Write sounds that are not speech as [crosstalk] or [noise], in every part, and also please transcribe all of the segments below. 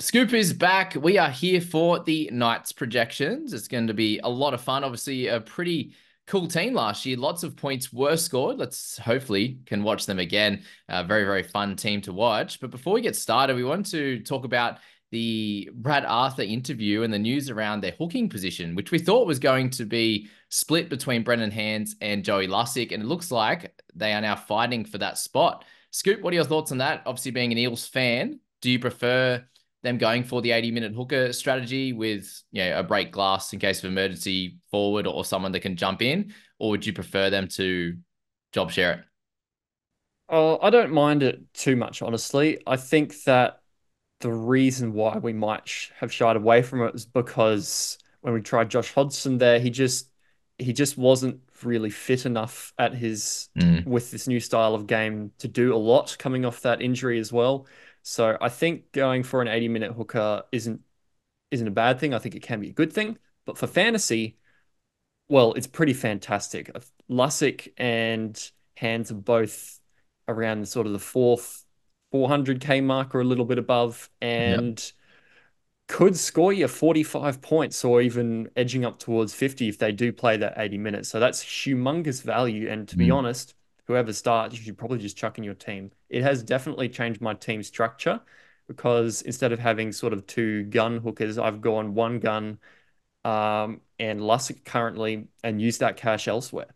Scoop is back. We are here for the Knights projections. It's going to be a lot of fun. Obviously, a pretty cool team last year. Lots of points were scored. Let's hopefully can watch them again. A very, very fun team to watch. But before we get started, we want to talk about the Brad Arthur interview and the news around their hooking position, which we thought was going to be split between Brendan Hands and Joey Lussick. And it looks like they are now fighting for that spot. Scoop, what are your thoughts on that? Obviously, being an Eels fan, do you prefer them going for the 80 minute hooker strategy with you know a break glass in case of emergency forward or someone that can jump in or would you prefer them to job share it? Oh i don't mind it too much honestly. I think that the reason why we might have shied away from it is because when we tried josh hodgson there he just he just wasn't really fit enough at his mm. with this new style of game to do a lot coming off that injury as well so I think going for an 80 minute hooker isn't isn't a bad thing. I think it can be a good thing. But for fantasy, well, it's pretty fantastic. Lussick and Hands are both around sort of the fourth 400k mark or a little bit above, and yep. could score you 45 points or even edging up towards 50 if they do play that 80 minutes. So that's humongous value. And to mm. be honest, whoever starts, you should probably just chuck in your team. It has definitely changed my team structure because instead of having sort of two gun hookers, I've gone one gun um, and Lussick currently and use that cash elsewhere.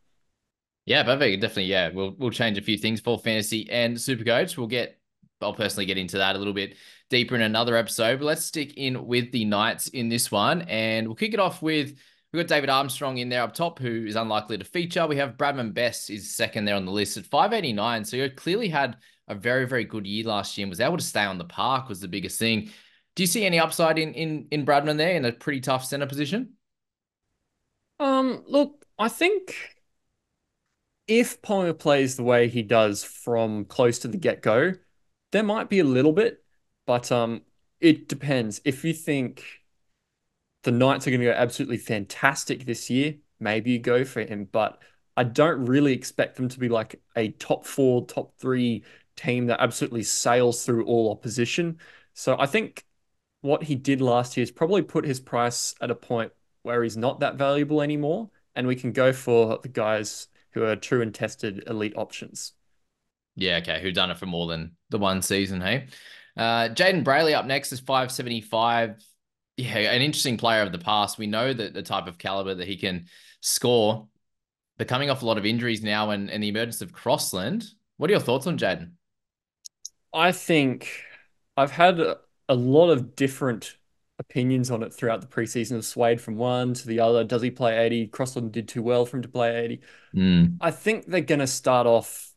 Yeah, perfect. Definitely, yeah. We'll we'll change a few things for fantasy and super coach. We'll get I'll personally get into that a little bit deeper in another episode. But let's stick in with the Knights in this one. And we'll kick it off with We've got David Armstrong in there up top, who is unlikely to feature. We have Bradman Best is second there on the list at 589. So he clearly had a very, very good year last year and was able to stay on the park was the biggest thing. Do you see any upside in in in Bradman there in a pretty tough center position? Um, look, I think if Ponga plays the way he does from close to the get go, there might be a little bit, but um, it depends. If you think the Knights are going to go absolutely fantastic this year, maybe you go for him. But I don't really expect them to be like a top four, top three team that absolutely sails through all opposition. So I think what he did last year is probably put his price at a point where he's not that valuable anymore. And we can go for the guys who are true and tested elite options. Yeah, okay. Who done it for more than the one season, hey? Uh, Jayden Brailey up next is 575 yeah, an interesting player of the past. We know that the type of caliber that he can score, but coming off a lot of injuries now and, and the emergence of Crossland, what are your thoughts on Jayden? I think I've had a, a, lot of different opinions on it throughout the preseason. I've swayed from one to the other. Does he play 80? Crossland did too well for him to play 80. Mm. I think they're going to start off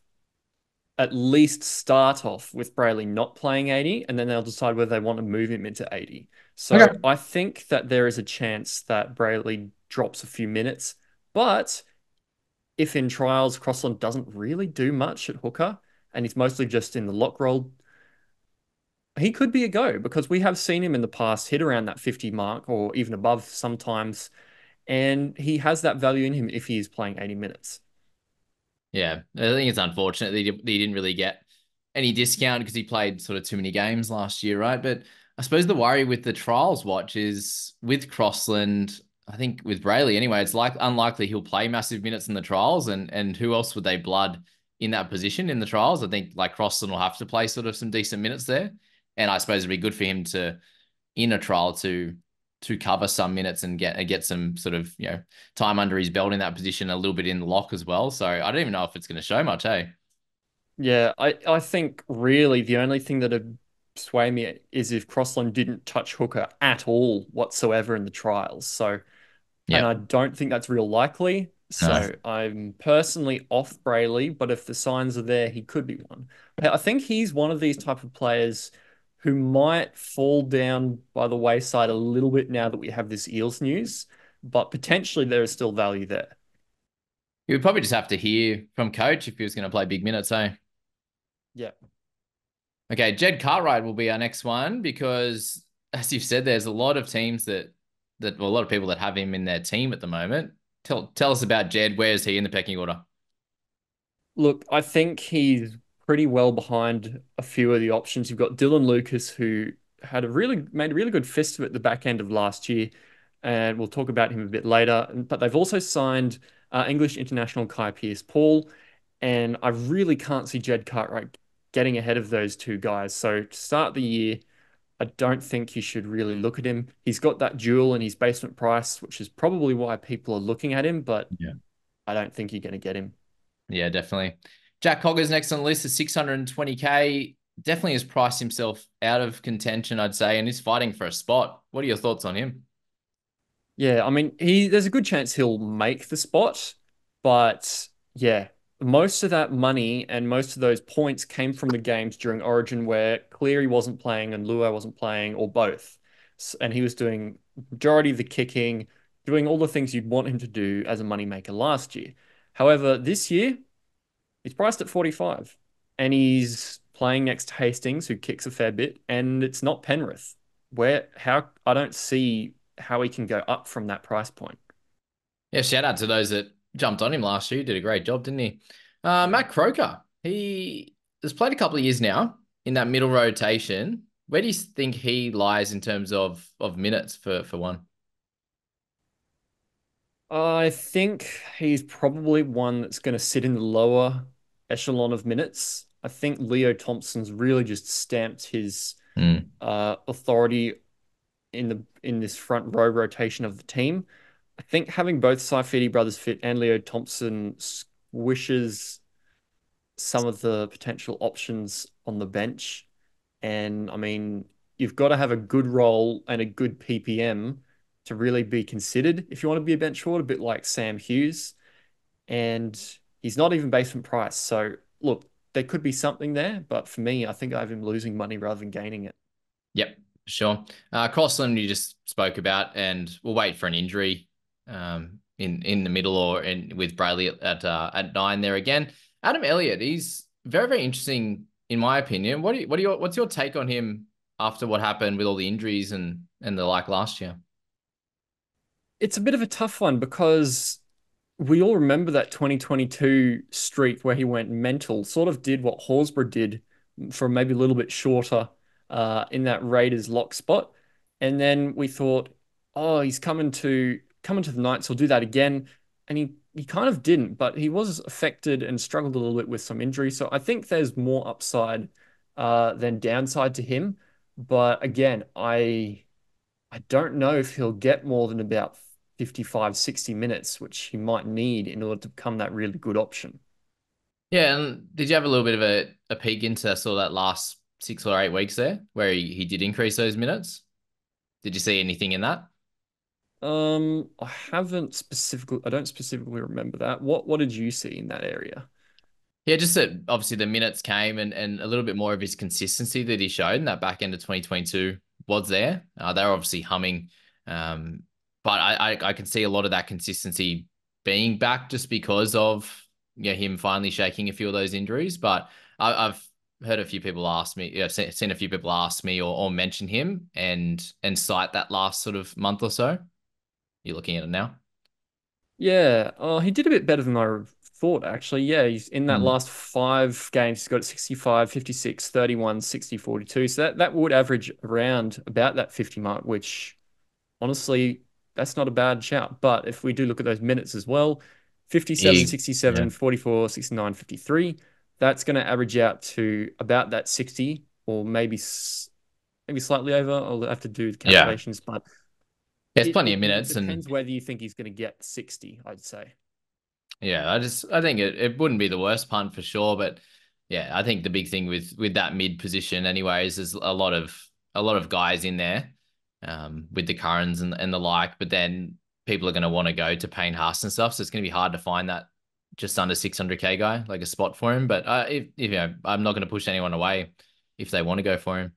at least start off with Brailey not playing 80, and then they'll decide whether they want to move him into 80. So okay. I think that there is a chance that Brailey drops a few minutes, but if in trials Crossland doesn't really do much at hooker and he's mostly just in the lock role, he could be a go because we have seen him in the past hit around that 50 mark or even above sometimes. And he has that value in him if he is playing 80 minutes. Yeah, I think it's unfortunate that he, didn't really get any discount because he played sort of too many games last year, right? But I suppose the worry with the trials watch is with Crossland. I think with Brailey anyway, it's like unlikely he'll play massive minutes in the trials, and and who else would they blood in that position in the trials? I think like Crossland will have to play sort of some decent minutes there, and I suppose it'd be good for him to in a trial to to cover some minutes and get get some sort of you know time under his belt in that position a little bit in the lock as well. So I don't even know if it's going to show much, hey. Yeah, I, I think really the only thing that would sway me is if Crossland didn't touch Hooker at all whatsoever in the trials. So, yep. and I don't think that's real likely. So no. I'm personally off Brailey, but if the signs are there, he could be one. I think he's one of these type of players who might fall down by the wayside a little bit now that we have this Eels news, but potentially there is still value there. You would probably just have to hear from coach if he was going to play big minutes, eh? Yeah. Okay, Jed Cartwright will be our next one because, as you've said, there's a lot of teams that that well, a lot of people that have him in their team at the moment. Tell tell us about Jed. Where is he in the pecking order? Look, I think he's pretty well behind a few of the options. You've got Dylan Lucas, who had a really made a really good fist of it at the back end of last year, and we'll talk about him a bit later. But they've also signed uh, English international Kai Pearce-Paul, and I really can't see Jed Cartwright getting ahead of those two guys. So to start the year, I don't think you should really look at him. He's got that jewel in his basement price, which is probably why people are looking at him, but yeah. I don't think you're going to get him. Yeah, definitely. Jack Cogger's next on the list is 620k. Definitely has priced himself out of contention, I'd say, and is fighting for a spot. What are your thoughts on him? Yeah, I mean, he there's a good chance he'll make the spot, but yeah, most of that money and most of those points came from the games during Origin where Cleary wasn't playing and Luai wasn't playing, or both. And he was doing majority of the kicking, doing all the things you'd want him to do as a moneymaker last year. However, this year, he's priced at 45 and he's playing next to Hastings, who kicks a fair bit, and it's not Penrith. Where how I don't see how he can go up from that price point. Yeah, shout out to those that jumped on him last year. Did a great job, didn't he? Uh, Matt Croker, he has played a couple of years now in that middle rotation. Where do you think he lies in terms of of minutes for for one? I think he's probably one that's going to sit in the lower echelon of minutes. I think Leo Thompson's really just stamped his mm. uh, authority in the in this front row rotation of the team. I think having both Saifiti brothers fit and Leo Thompson squishes some of the potential options on the bench. And I mean, you've got to have a good role and a good PPM to really be considered if you want to be a bench forward, a bit like Sam Hughes. And he's not even basement price. So look, there could be something there, but for me, I think I have him losing money rather than gaining it. Yep, sure. Uh, Crossland, you just spoke about, and we'll wait for an injury um, in in the middle or in with Brailey at at, uh, at nine there again. Adam Elliott, he's very very interesting in my opinion. What do you, what do you, what's your take on him after what happened with all the injuries and and the like last year? It's a bit of a tough one because we all remember that 2022 streak where he went mental, sort of did what Horsburgh did for maybe a little bit shorter uh, in that Raiders lock spot. And then we thought, oh, he's coming to coming to the Knights, he'll do that again. And he, he kind of didn't, but he was affected and struggled a little bit with some injury. So I think there's more upside uh, than downside to him. But again, I I don't know if he'll get more than about 55, 60 minutes, which he might need in order to become that really good option. Yeah, and did you have a little bit of a, a peek into sort of that last six or eight weeks there where he, he did increase those minutes? Did you see anything in that? Um, I haven't specifically. I don't specifically remember that. What What did you see in that area? Yeah, just that obviously the minutes came and and a little bit more of his consistency that he showed in that back end of 2022 was there. Uh, they were obviously humming, um, but I, I I can see a lot of that consistency being back just because of yeah him finally shaking a few of those injuries. But I, have heard a few people ask me, yeah, I've seen, seen a few people ask me or, or mention him and and cite that last sort of month or so. You're looking at it now. Yeah, oh, he did a bit better than I thought, actually. Yeah, he's in that mm. last five games, he's got 65, 56, 31, 60, 42. So that, that would average around about that 50 mark, which honestly, that's not a bad shout. But if we do look at those minutes as well, 57, he, 67, yeah. 44, 69, 53, that's going to average out to about that 60 or maybe maybe slightly over. I'll have to do the calculations, yeah. but it's plenty of minutes. It depends and whether you think he's going to get 60, I'd say. Yeah, I just I think it, it wouldn't be the worst punt for sure, but yeah, I think the big thing with with that mid position, anyways, is a lot of a lot of guys in there, um, with the Currans and, and the like. But then people are going to want to go to Payne Haas and stuff, so it's going to be hard to find that just under 600k guy like a spot for him. But uh, if, if you know, I'm not going to push anyone away if they want to go for him.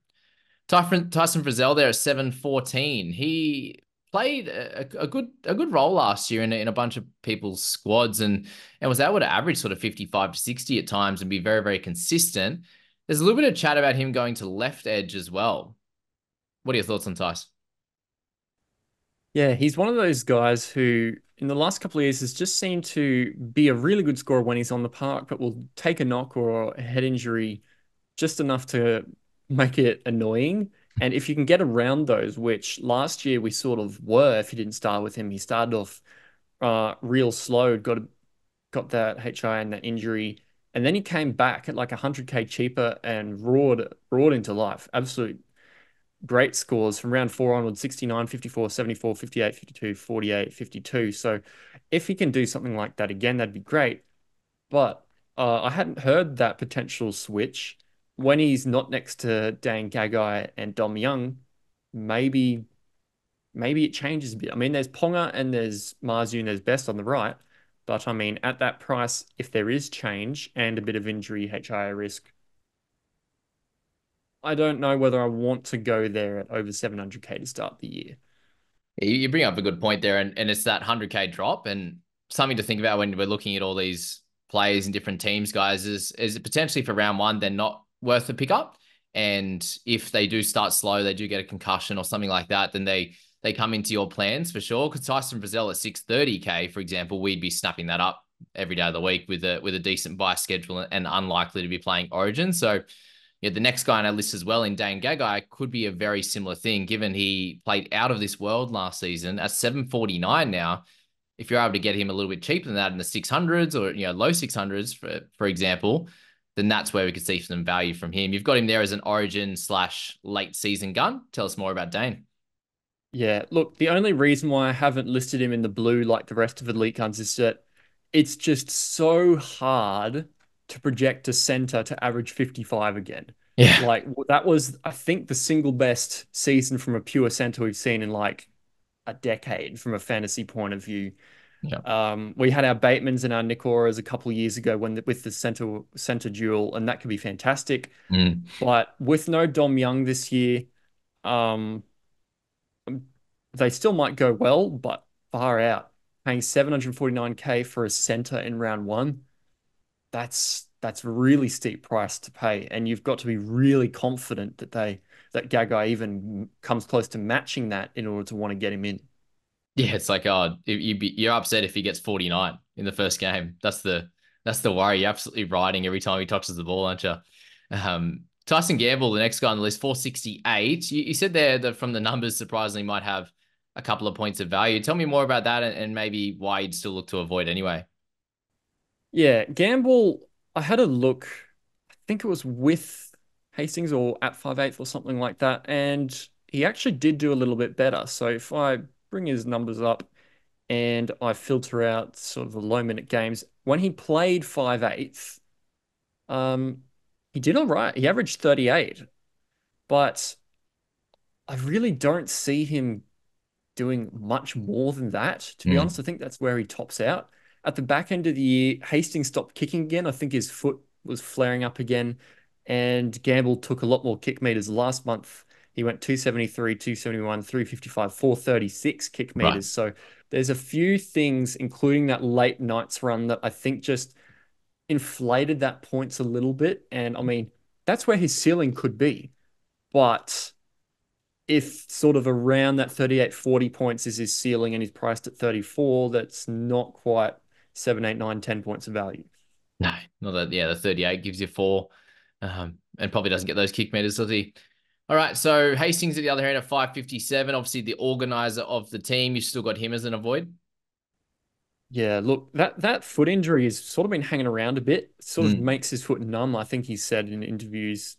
Tyson, Frizell there at 714. He played a, a, good a good role last year in in a bunch of people's squads and and was able to average sort of 55 to 60 at times and be very very consistent. There's a little bit of chat about him going to left edge as well. What are your thoughts on Tice? Yeah, he's one of those guys who in the last couple of years has just seemed to be a really good scorer when he's on the park, but will take a knock or a head injury just enough to make it annoying And if you can get around those, which last year we sort of were, if you didn't start with him, he started off uh, real slow, got got that HI and that injury, and then he came back at like 100k cheaper and roared roared into life. Absolute great scores from round four onward 69, 54, 74, 58, 52, 48, 52. So if he can do something like that again, that'd be great. But uh, I hadn't heard that potential switch when he's not next to Dan Gagai and Dom Young. Maybe, maybe it changes a bit. I mean, there's Ponga and there's and there's Best on the right. But I mean, at that price, if there is change and a bit of injury HI risk, I don't know whether I want to go there at over 700k to start the year. You bring up a good point there, and, and it's that 100k drop, and something to think about when we're looking at all these players in different teams, guys, is is potentially for round one, they're not worth a pickup. And if they do start slow, they do get a concussion or something like that, then they they come into your plans for sure. Because Tyson Frizell at 630k, for example, we'd be snapping that up every day of the week with a with a decent bye schedule and unlikely to be playing Origin. So yeah, the next guy on our list as well in Dane Gagai could be a very similar thing, given he played out of this world last season at 749 now. If you're able to get him a little bit cheaper than that in the 600s or you know low 600s, for for example, then that's where we could see some value from him. You've got him there as an Origin slash late season gun. Tell us more about Dane. Yeah, look, the only reason why I haven't listed him in the blue like the rest of Elite Guns is that it's just so hard to project a center to average 55 again. Yeah. Like that was, I think, the single best season from a pure center we've seen in like a decade from a fantasy point of view. Yeah. Um, we had our Batemans and our Nikoras a couple of years ago when the, with the center center dual, and that could be fantastic. Mm. But with no Dom Young this year, um, they still might go well, but far out. Paying 749k for a center in round one, that's that's really steep price to pay, and you've got to be really confident that they that Gagai even comes close to matching that in order to want to get him in. Yeah, it's like oh, you you're upset if he gets 49 in the first game. That's the that's the worry. You're absolutely riding every time he touches the ball, aren't you? Um, Tyson Gamble, the next guy on the list, 468. You, you said there that from the numbers, surprisingly, might have a couple of points of value. Tell me more about that and, and maybe why you'd still look to avoid anyway. Yeah, Gamble, I had a look, I think it was with Hastings or at 5'8 or something like that, and he actually did do a little bit better. So if I bring his numbers up and I filter out sort of the low minute games, when he played 5'8, um, he did all right. He averaged 38, but I really don't see him doing much more than that. To be mm. honest, I think that's where he tops out. At the back end of the year, Hastings stopped kicking again. I think his foot was flaring up again. And Gamble took a lot more kick meters last month. He went 273, 271, 355, 436 kick meters. Right. So there's a few things, including that late nights run, that I think just inflated that points a little bit. And I mean, that's where his ceiling could be. But if sort of around that 38, 40 points is his ceiling and he's priced at 34, that's not quite seven, eight, nine, 10 points of value. No, not that. Yeah, the 38 gives you four um, and probably doesn't get those kick meters, does he? All right. So Hastings at the other end at 557, obviously the organizer of the team. You still got him as an avoid. Yeah, look, that that foot injury has sort of been hanging around a bit. It sort mm. of hmm. makes his foot numb, I think he said in interviews.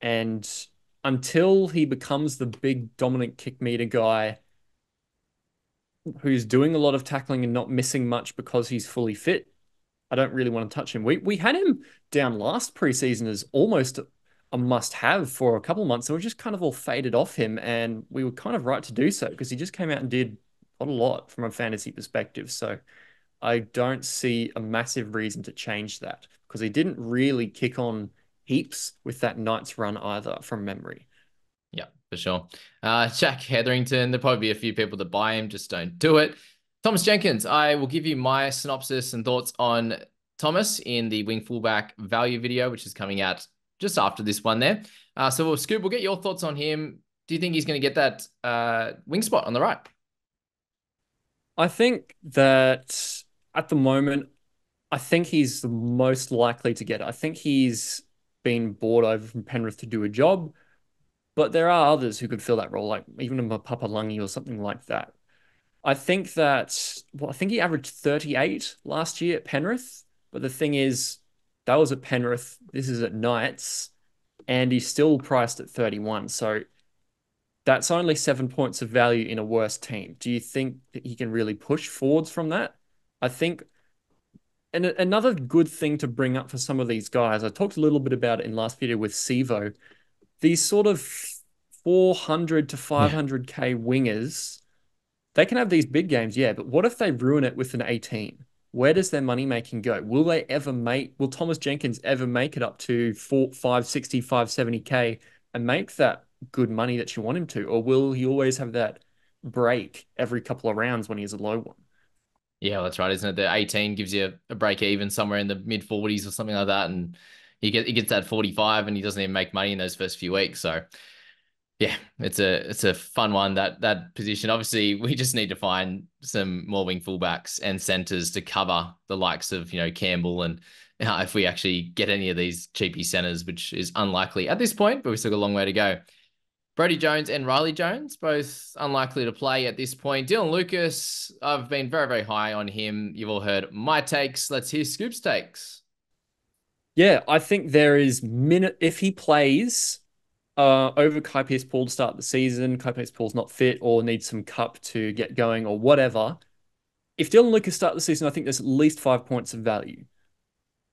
And until he becomes the big dominant kick meter guy who's doing a lot of tackling and not missing much because he's fully fit, I don't really want to touch him. We we had him down last preseason as almost a must have for a couple months, and we just kind of all faded off him, and we were kind of right to do so because he just came out and did not a lot from a fantasy perspective. So I don't see a massive reason to change that because he didn't really kick on heaps with that Knights run either from memory. Yeah, for sure. Uh, Jack Hetherington, there'll probably be a few people that buy him, just don't do it. Thomas Jenkins, I will give you my synopsis and thoughts on Thomas in the wing fullback value video, which is coming out just after this one there. Uh, so, we'll, Scoop, we'll get your thoughts on him. Do you think he's going to get that uh, wing spot on the right? I think that at the moment, I think he's the most likely to get it. I think he's been bought over from Penrith to do a job. but there are others who could fill that role, like even a Papa Lungi or something like that. I think that well, I think he averaged 38 last year at Penrith, but the thing is, that was at Penrith. This is at Knights, and he's still priced at 31. So that's only seven points of value in a worse team. Do you think that he can really push forwards from that? I think. And another good thing to bring up for some of these guys, I talked a little bit about it in last video with Sivo. These sort of 400 to 500k yeah. wingers they can have these big games, yeah, but what if they ruin it with an 18? Where does their money making go? Will they ever make, will Thomas Jenkins ever make it up to 4, 560, 570K and make that good money that you want him to? Or will he always have that break every couple of rounds when he a low one? Yeah, that's right, isn't it? The 18 gives you a break even somewhere in the mid 40s or something like that. And he, get, he gets that 45 and he doesn't even make money in those first few weeks. So yeah, it's a it's a fun one that that position. Obviously, we just need to find some more wing fullbacks and centers to cover the likes of you know Campbell and uh, if we actually get any of these cheapy centers, which is unlikely at this point, but we still got a long way to go. Brody Jones and Riley Jones, both unlikely to play at this point. Dylan Lucas, I've been very, very high on him. You've all heard my takes. Let's hear Scoop's takes. Yeah, I think there is minute if he plays uh, over Kai Pearce-Paul to start the season, Kai Pearce-Paul's not fit or needs some cup to get going or whatever. If Dylan Lucas start the season, I think there's at least five points of value.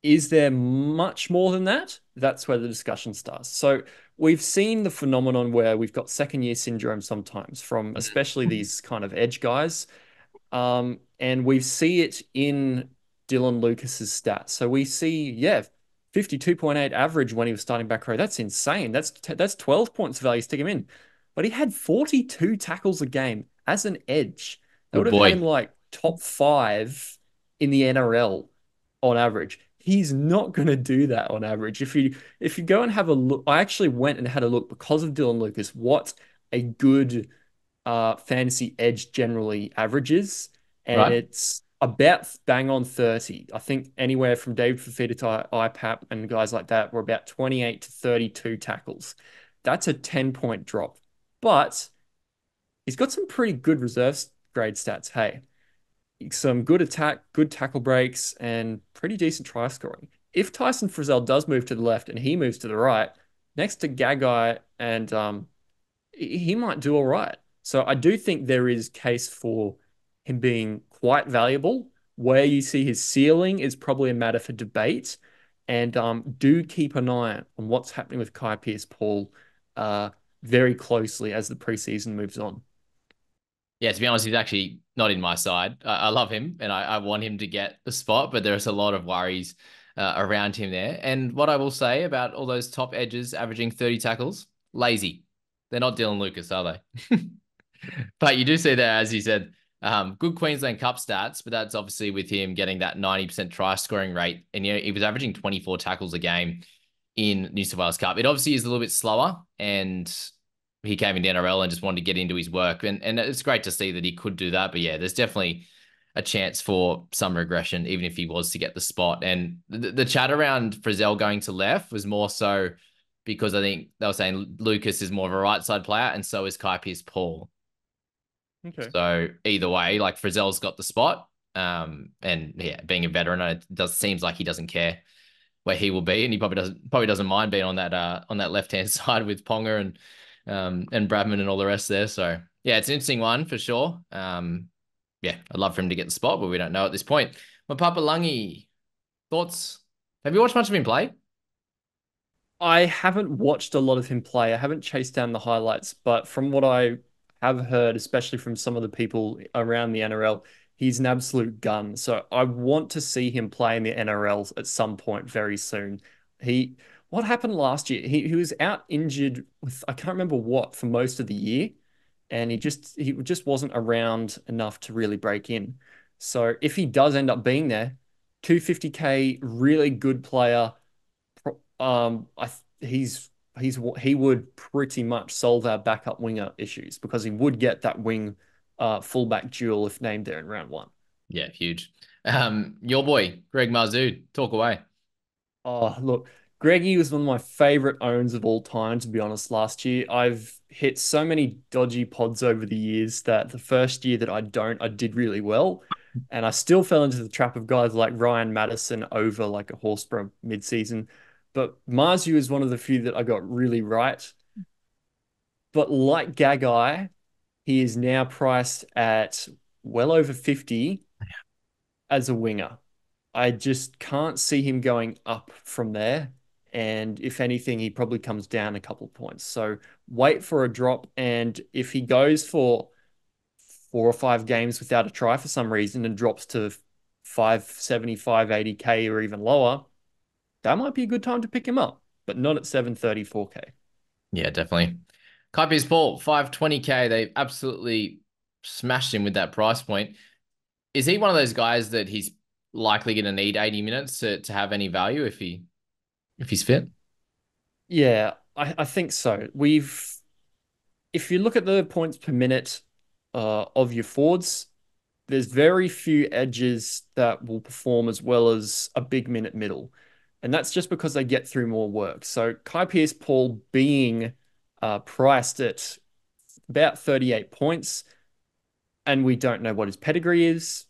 Is there much more than that? That's where the discussion starts. So we've seen the phenomenon where we've got second year syndrome sometimes from mm-hmm. especially these kind of edge guys. Um, and we see it in Dylan Lucas's stats. So we see, yeah, 52.8 average when he was starting back row. That's insane. That's that's 12 points of value. Stick him in. But he had 42 tackles a game as an edge. That would have been like top five in the NRL on average. He's not going to do that on average. If you if you go and have a look, I actually went and had a look because of Dylan Lucas. What a good uh, fantasy edge generally averages, and right. it's about bang on 30. I think anywhere from David Fifita to IPAP and guys like that were about 28 to 32 tackles. That's a 10 point drop. But he's got some pretty good reserve grade stats. Hey, some good attack, good tackle breaks, and pretty decent try scoring. If Tyson Frizell does move to the left and he moves to the right, next to Gagai and um, he might do all right. So I do think there is case for him being quite valuable. Where you see his ceiling is probably a matter for debate. And um, do keep an eye on what's happening with Kai Pearce-Paul uh, very closely as the preseason moves on. Yeah, to be honest, he's actually not in my side. I, I love him and I, I, want him to get the spot, but there's a lot of worries uh, around him there. And what I will say about all those top edges averaging 30 tackles, lazy. They're not Dylan Lucas, are they? [laughs] but you do see there, as you said, um, good Queensland Cup stats, but that's obviously with him getting that 90% try scoring rate. And you know, he was averaging 24 tackles a game in New South Wales Cup. It obviously is a little bit slower and he came into NRL and just wanted to get into his work. And and it's great to see that he could do that. But yeah, there's definitely a chance for some regression, even if he was to get the spot. And the, the chat around Frizell going to left was more so because I think they were saying Lucas is more of a right side player, and so is Kai Pearce-Paul. Okay. So either way, like Frizell's got the spot. Um, and yeah, being a veteran, it does seems like he doesn't care where he will be, and he probably doesn't probably doesn't mind being on that uh on that left hand [laughs] side with Ponga and um and Bradman and all the rest there. So yeah, it's an interesting one for sure. Um, yeah, I'd love for him to get the spot, but we don't know at this point. Mapapalangi, thoughts? Have you watched much of him play? I haven't watched a lot of him play. I haven't chased down the highlights, but from what I have heard, especially from some of the people around the NRL, he's an absolute gun. So I want to see him play in the NRL at some point very soon. He what happened last year? He he was out injured with I can't remember what for most of the year, and he just he just wasn't around enough to really break in. So if he does end up being there, 250k, really good player. Um, I he's he's he would pretty much solve our backup winger issues because he would get that wing uh, fullback dual if named there in round one. Yeah, huge. Um, your boy Greg Marzhew, talk away. Oh, look, Greggy was one of my favorite owns of all time, to be honest, last year. I've hit so many dodgy pods over the years that the first year that I don't, I did really well. And I still fell into the trap of guys like Ryan Matterson over like a Horsburgh mid-season. But Marzhew is one of the few that I got really right. But like Gagai, he is now priced at well over 50 as a winger. I just can't see him going up from there. And if anything, he probably comes down a couple of points. So wait for a drop. And if he goes for four or five games without a try for some reason and drops to 570, 580K or even lower, that might be a good time to pick him up, but not at 734K. Yeah, definitely. Kai Pearce-Paul, 520K. They absolutely smashed him with that price point. Is he one of those guys that he's likely going to need 80 minutes to, to have any value if he if he's fit? Yeah, I, I think so. We've, if you look at the points per minute uh, of your forwards, there's very few edges that will perform as well as a big minute middle. And that's just because they get through more work. So Kai Pearce-Paul being uh, priced at about 38 points, and we don't know what his pedigree is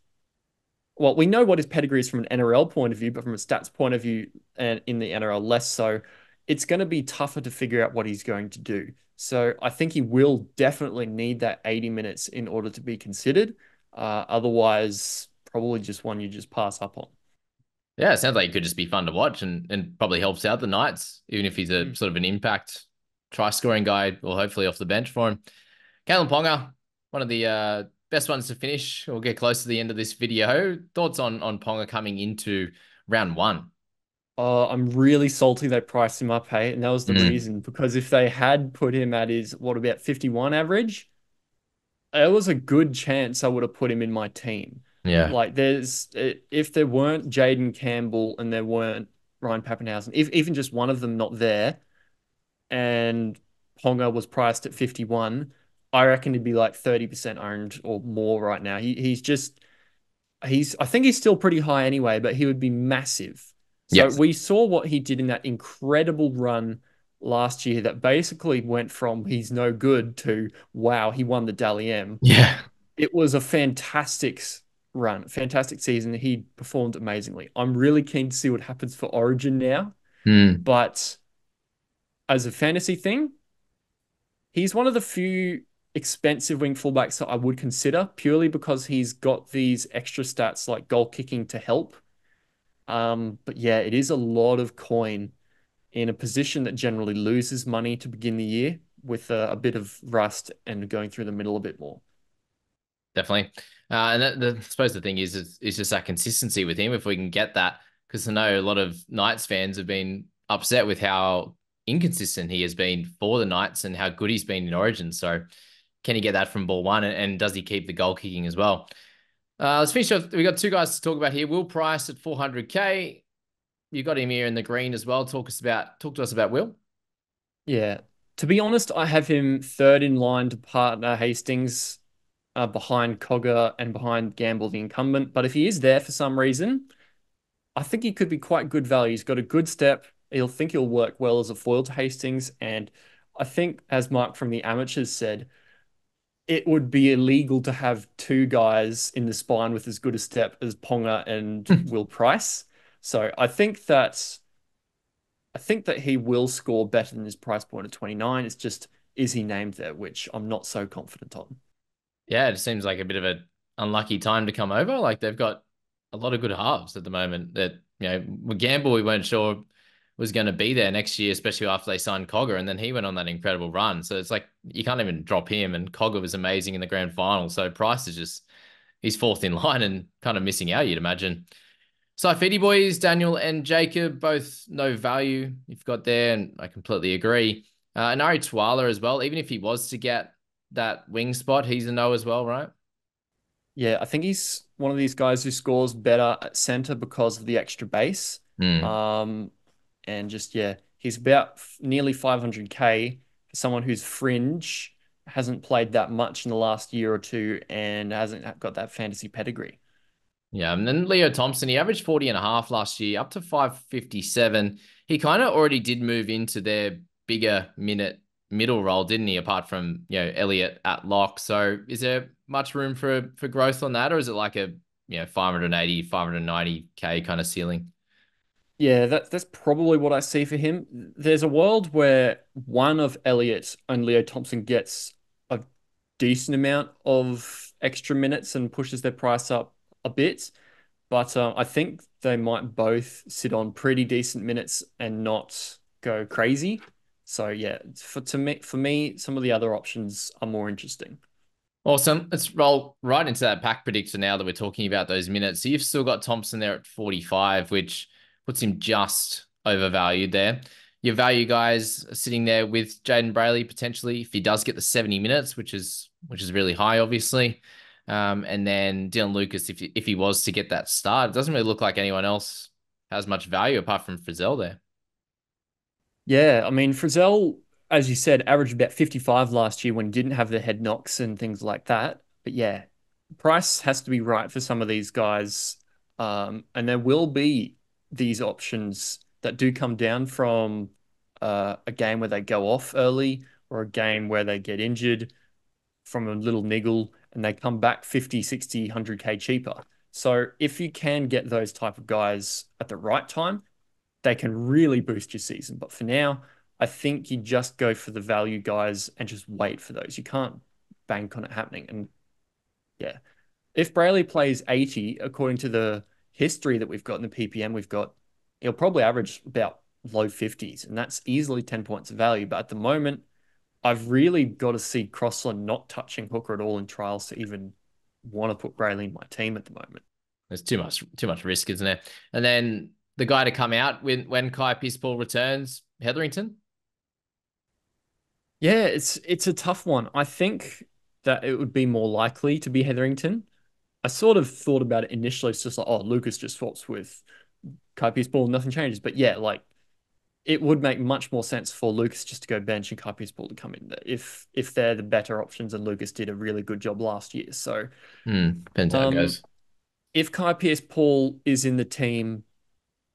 well, we know what his pedigree is from an NRL point of view, but from a stats point of view, and in the NRL less so, it's going to be tougher to figure out what he's going to do. So I think he will definitely need that 80 minutes in order to be considered. Uh, otherwise, probably just one you just pass up on. Yeah, it sounds like it could just be fun to watch and, and probably helps out the Knights, even if he's a mm. sort of an impact try scoring guy or hopefully off the bench for him. Kalyn Ponga, one of the uh, best ones to finish. We'll get close to the end of this video. Thoughts on on Ponga coming into round one? Oh, I'm really salty they priced him up, hey, and that was the mm. reason because if they had put him at his what about 51 average, it was a good chance I would have put him in my team. Yeah, like there's uh, if there weren't Jayden Campbell and there weren't Ryan Papenhuyzen, if even just one of them not there, and Ponga was priced at 51, I reckon he'd be like 30% owned or more right now. He he's just he's I think he's still pretty high anyway, but he would be massive. So yes. we saw what he did in that incredible run last year that basically went from he's no good to wow, he won the Dally M. Yeah. It was a fantastic run, fantastic season. He performed amazingly. I'm really keen to see what happens for Origin now. Mm. But as a fantasy thing, he's one of the few expensive wing fullbacks that I would consider purely because he's got these extra stats like goal kicking to help. Um, but yeah, it is a lot of coin in a position that generally loses money to begin the year with a, a bit of rust and going through the middle a bit more. Definitely. Uh, and I suppose the thing is, is, is just that consistency with him. If we can get that, because I know a lot of Knights fans have been upset with how inconsistent he has been for the Knights and how good he's been in Origin. So can he get that from ball one? And, and does he keep the goal kicking as well? Uh, let's finish off. We got two guys to talk about here. Will Price at 400k. You got him here in the green as well. Talk us about talk to us about Will. Yeah, to be honest, I have him third in line to partner Hastings, uh, behind Cogger and behind Gamble, the incumbent. But if he is there for some reason, I think he could be quite good value. He's got a good step. He'll think he'll work well as a foil to Hastings, and I think, as Mark from the amateurs said, it would be illegal to have two guys in the spine with as good a step as Ponga and Will Price. So I think that I think that he will score better than his price point of 29. It's just is he named there, which I'm not so confident on. Yeah, it seems like a bit of an unlucky time to come over. Like they've got a lot of good halves at the moment that, you know, Gamble, we weren't sure was going to be there next year, especially after they signed Cogger, and then he went on that incredible run. So it's like you can't even drop him. And Cogger was amazing in the grand final. So Price is just he's fourth in [laughs] line and kind of missing out. You'd imagine. Saifiti boys, Daniel and Jacob, both no value you've got there, and I completely agree. Uh, and Ari Tuala as well. Even if he was to get that wing spot, he's a no as well, right? Yeah, I think he's one of these guys who scores better at center because of the extra base. Mm. Um, and just yeah, he's about nearly 500k for someone who's fringe, hasn't played that much in the last year or two, and hasn't got that fantasy pedigree. Yeah, and then Leo Thompson, he averaged 40 and a half last year, up to 557. he kind of already did move into their bigger minute middle role, didn't he? Apart from you know Elliott at lock. So is there much room for for growth on that, or is it like a you know 580, 590k kind of ceiling? Yeah, that's that's probably what I see for him. There's a world where one of Elliott and Leo Thompson gets a decent amount of extra minutes and pushes their price up a bit, but uh, I think they might both sit on pretty decent minutes and not go crazy. So yeah, for to me for me, some of the other options are more interesting. Awesome. Let's roll right into that pack predictor now that we're talking about those minutes. So you've still got Thompson there at 45, which puts him just overvalued there. Your value guys sitting there with Jayden Brailey potentially if he does get the 70 minutes, which is which is really high, obviously. Um, and then Dylan Lucas, if if he was to get that start, it doesn't really look like anyone else has much value apart from Frizell there. Yeah, I mean, Frizell, as you said, averaged about 55 last year when he didn't have the head knocks and things like that. But yeah, price has to be right for some of these guys. Um, and there will be these options that do come down from uh, a game where they go off early or a game where they get injured from a little niggle and they come back 50, 60, 100K cheaper. So if you can get those type of guys at the right time, they can really boost your season. But for now, I think you just go for the value guys and just wait for those. You can't bank on it happening. And yeah, if Brailey plays 80, according to the history that we've got in the PPM, we've got he'll probably average about low 50s, and that's easily 10 points of value. But at the moment, I've really got to see Crossland not touching Hooker at all in trials to even want to put Brailey in my team at the moment. There's too much too much risk, isn't there? And then the guy to come out when when Kai Pearce-Paul returns, Hetherington? Yeah, it's it's a tough one. I think that it would be more likely to be Hetherington. I sort of thought about it initially. It's just like, oh, Lucas just swaps with Kai Pearce-Paul, nothing changes. But yeah, like it would make much more sense for Lucas just to go bench and Kai Pearce-Paul to come in there if if they're the better options and Lucas did a really good job last year. So mm, depends how um, it goes. If Kai Pearce-Paul is in the team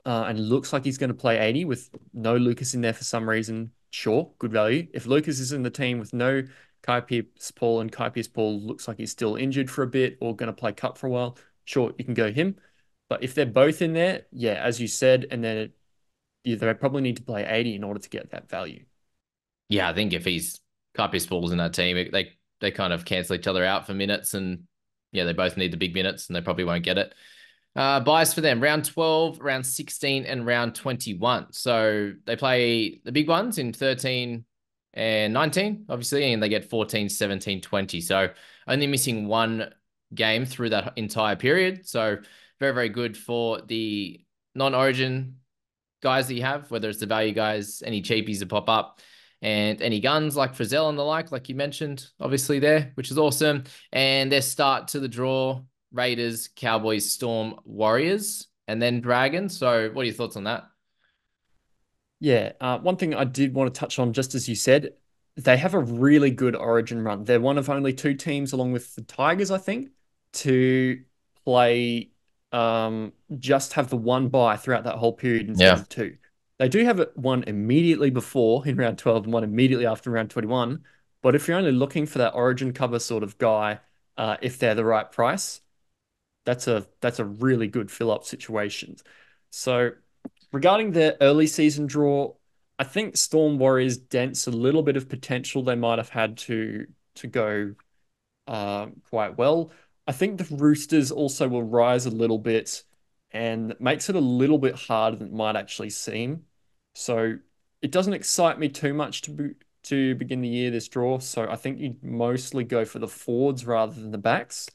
uh, and looks like he's going to play 80 with no Lucas in there for some reason, sure, good value. If Lucas is in the team with no Kai Pearce-Paul and Kai Pearce-Paul looks like he's still injured for a bit or going to play cup for a while, sure, you can go him. But if they're both in there, yeah, as you said, and then it, yeah, they probably need to play 80 in order to get that value. Yeah, I think if he's Kai Pearce-Paul's in that team, they they kind of cancel each other out for minutes and yeah, they both need the big minutes and they probably won't get it. Uh, byes for them round 12, round 16, and round 21. So they play the big ones in 13 and 19, obviously, and they get 14, 17, 20. So only missing one game through that entire period. So very, very good for the non origin guys that you have, whether it's the value guys, any cheapies that pop up, and any guns like Frizell and the like, like you mentioned, obviously, there, which is awesome. And their start to the draw Raiders, Cowboys, Storm, Warriors, and then Dragons. So, what are your thoughts on that? Yeah, uh, one thing I did want to touch on, just as you said, they have a really good Origin run. They're one of only two teams, along with the Tigers, I think, to play um, just have the one bye throughout that whole period instead yeah. of two. They do have one immediately before in round 12 and one immediately after round 21. But if you're only looking for that origin cover sort of guy, uh, if they're the right price, that's a that's a really good fill up situation. So regarding the early season draw, I think Storm Warriors dents a little bit of potential they might have had to to go um, quite well. I think the Roosters also will rise a little bit and makes it a little bit harder than it might actually seem. So it doesn't excite me too much to be, to begin the year this draw. So I think you'd mostly go for the forwards rather than the backs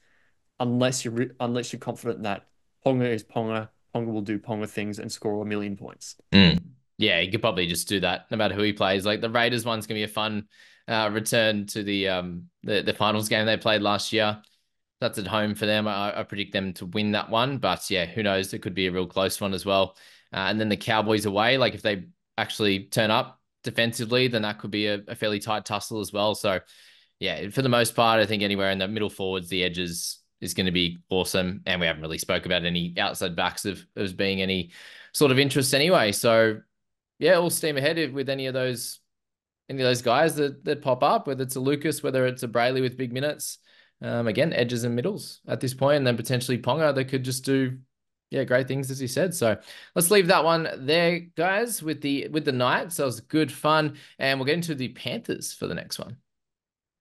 unless you're unless you're confident that Ponga is Ponga, Ponga will do Ponga things and score a million points. Mm. Yeah, you could probably just do that no matter who he plays. Like the Raiders one's gonna be a fun uh, return to the um the, the finals game they played last year. That's at home for them. I, I, predict them to win that one, but yeah, who knows? It could be a real close one as well. Uh, and then the Cowboys away, like if they actually turn up defensively, then that could be a, a fairly tight tussle as well. So yeah, for the most part, I think anywhere in the middle forwards, the edges, is going to be awesome. And we haven't really spoke about any outside backs of as being any sort of interest anyway. So yeah, all steam ahead with any of those any of those guys that that pop up, whether it's a Lucas, whether it's a Brailey with big minutes. Um, again, edges and middles at this point, and then potentially Ponga that could just do yeah, great things as he said. So let's leave that one there, guys, with the with the Knights. That was good fun. And we'll get into the Panthers for the next one.